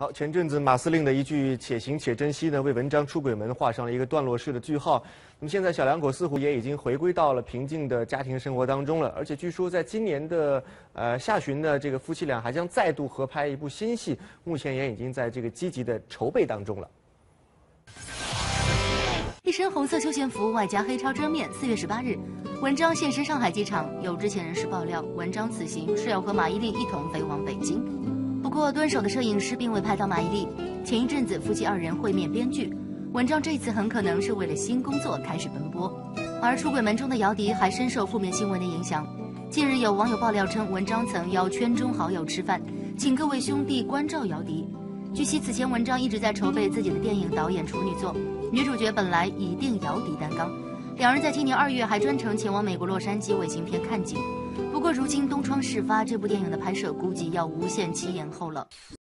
好，前阵子马司令的一句“且行且珍惜”呢，为文章出轨门画上了一个段落式的句号。那么现在小两口似乎也已经回归到了平静的家庭生活当中了，而且据说在今年的呃下旬呢，这个夫妻俩还将再度合拍一部新戏，目前也已经在这个积极的筹备当中了。一身红色休闲服，外加黑超遮面。四月十八日，文章现身上海机场，有知情人士爆料，文章此行是要和马伊琍一同飞往北京。不过，蹲守的摄影师并未拍到马伊琍。前一阵子，夫妻二人会面编剧，文章这次很可能是为了新工作开始奔波。而出轨门中的姚笛还深受负面新闻的影响。近日，有网友爆料称，文章曾邀圈中好友吃饭，请各位兄弟关照姚笛。据悉，此前文章一直在筹备自己的电影导演处女作，女主角本来已定姚笛担纲。两人在今年二月还专程前往美国洛杉矶为新片看景。不过，如今东窗事发，这部电影的拍摄估计要无限期延后了。